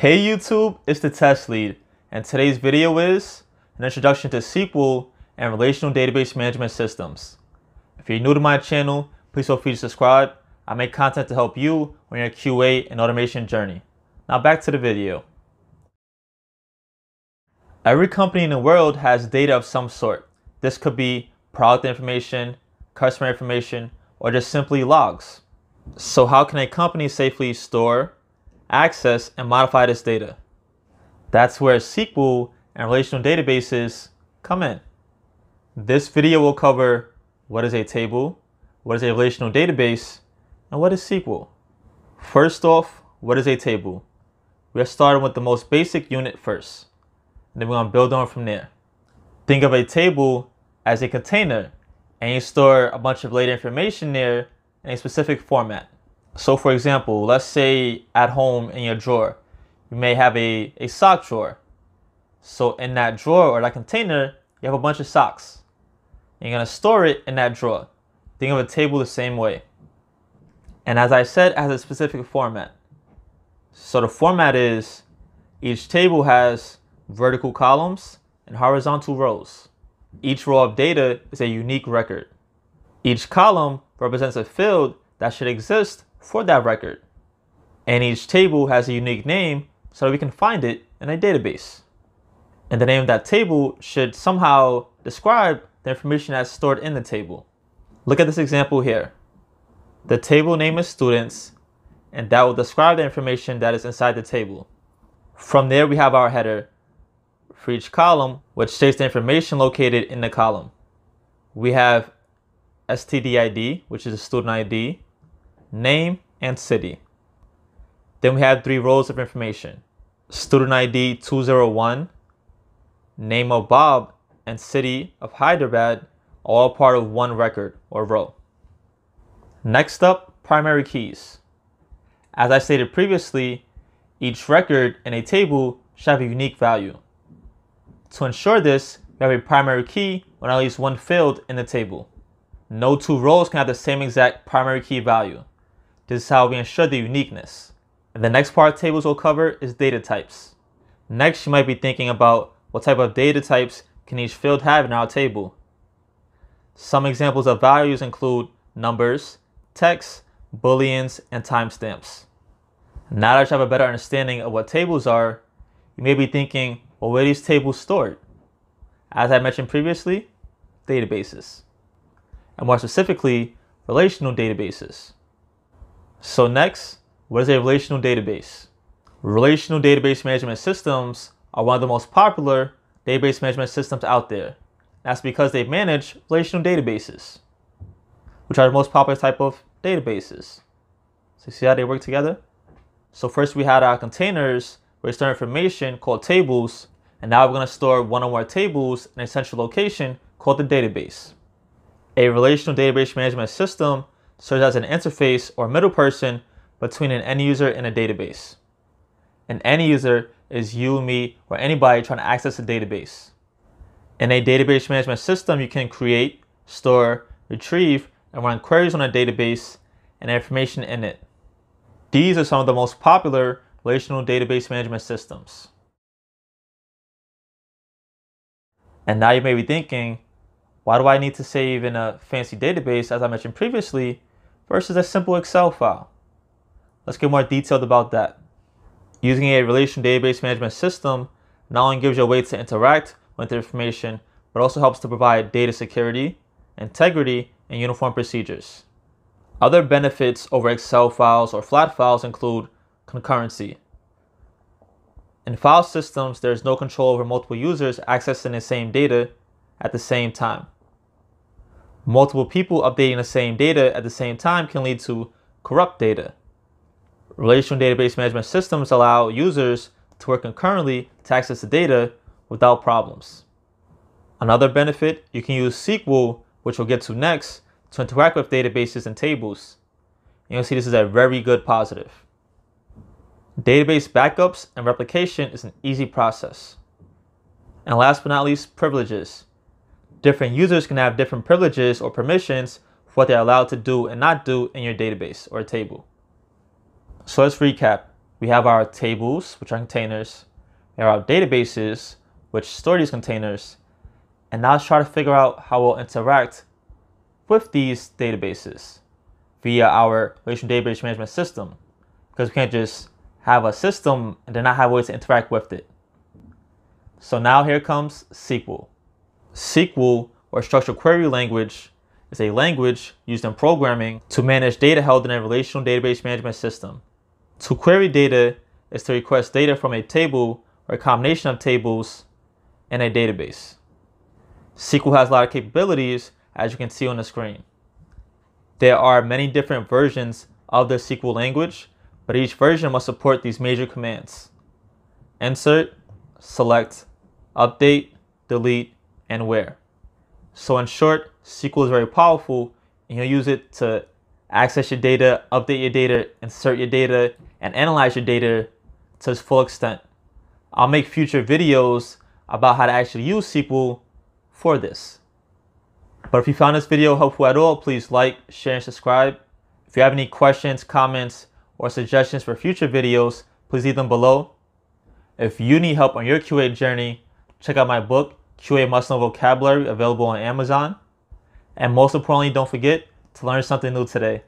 Hey YouTube, it's the test lead, and today's video is an introduction to SQL and relational database management systems. If you're new to my channel, please feel free to subscribe. I make content to help you on your QA and automation journey. Now back to the video. Every company in the world has data of some sort. This could be product information, customer information, or just simply logs. So how can a company safely store, access, and modify this data? That's where SQL and relational databases come in. This video will cover what is a table, what is a relational database, and what is SQL. First off, what is a table? We are starting with the most basic unit first, and then we're going to build on from there. Think of a table as a container, and you store a bunch of related information there in a specific format. So for example, let's say at home in your drawer, you may have a, a sock drawer. So in that drawer or that container, you have a bunch of socks. You're gonna store it in that drawer. Think of a table the same way. And as I said, it has a specific format. So the format is each table has vertical columns and horizontal rows. Each row of data is a unique record. Each column represents a field that should exist for that record. And each table has a unique name so we can find it in a database. And the name of that table should somehow describe the information that's stored in the table. Look at this example here. The table name is students, and that will describe the information that is inside the table. From there, we have our header for each column, which states the information located in the column. We have STDID, which is a student ID, name, and city. Then we have three rows of information. Student ID 201, name of Bob, and city of Hyderabad, all part of one record or row. Next up, primary keys. As I stated previously, each record in a table should have a unique value. To ensure this, we have a primary key on at least one field in the table. No two rows can have the same exact primary key value. This is how we ensure the uniqueness. And the next part tables will cover is data types. Next, you might be thinking about what type of data types can each field have in our table. Some examples of values include numbers, text, booleans, and timestamps. Now that you have a better understanding of what tables are, you may be thinking, well, where are these tables stored? As I mentioned previously, databases. And more specifically, relational databases. So next, what is a relational database? Relational database management systems are one of the most popular database management systems out there. That's because they manage relational databases, which are the most popular type of databases. So see how they work together? So first we had our containers where we store information called tables, and now we're going to store one or more tables in a central location called the database. A relational database management system serves as an interface or middle person between an end user and a database. An end user is you, me, or anybody trying to access a database. In a database management system, you can create, store, retrieve, and run queries on a database and information in it. These are some of the most popular relational database management systems. And now you may be thinking, why do I need to save in a fancy database, as I mentioned previously, versus a simple Excel file. Let's get more detailed about that. Using a relational database management system not only gives you a way to interact with the information, but also helps to provide data security, integrity, and uniform procedures. Other benefits over Excel files or flat files include concurrency. In file systems, there's no control over multiple users accessing the same data at the same time. Multiple people updating the same data at the same time can lead to corrupt data. Relational database management systems allow users to work concurrently to access the data without problems. Another benefit, you can use SQL, which we'll get to next, to interact with databases and tables. You'll see this is a very good positive. Database backups and replication is an easy process. And last but not least, privileges different users can have different privileges or permissions for what they're allowed to do and not do in your database or table. So let's recap. We have our tables, which are containers. We have our databases, which store these containers. And now let's try to figure out how we'll interact with these databases via our relational database management system. Because we can't just have a system and then not have ways to interact with it. So now here comes SQL. SQL, or Structured Query Language, is a language used in programming to manage data held in a relational database management system. To query data is to request data from a table or a combination of tables in a database. SQL has a lot of capabilities as you can see on the screen. There are many different versions of the SQL language, but each version must support these major commands. Insert, select, update, delete, and where. So in short, SQL is very powerful and you'll use it to access your data, update your data, insert your data, and analyze your data to its full extent. I'll make future videos about how to actually use SQL for this. But if you found this video helpful at all, please like, share, and subscribe. If you have any questions, comments, or suggestions for future videos, please leave them below. If you need help on your QA journey, check out my book, QA Know Vocabulary, available on Amazon. And most importantly, don't forget to learn something new today.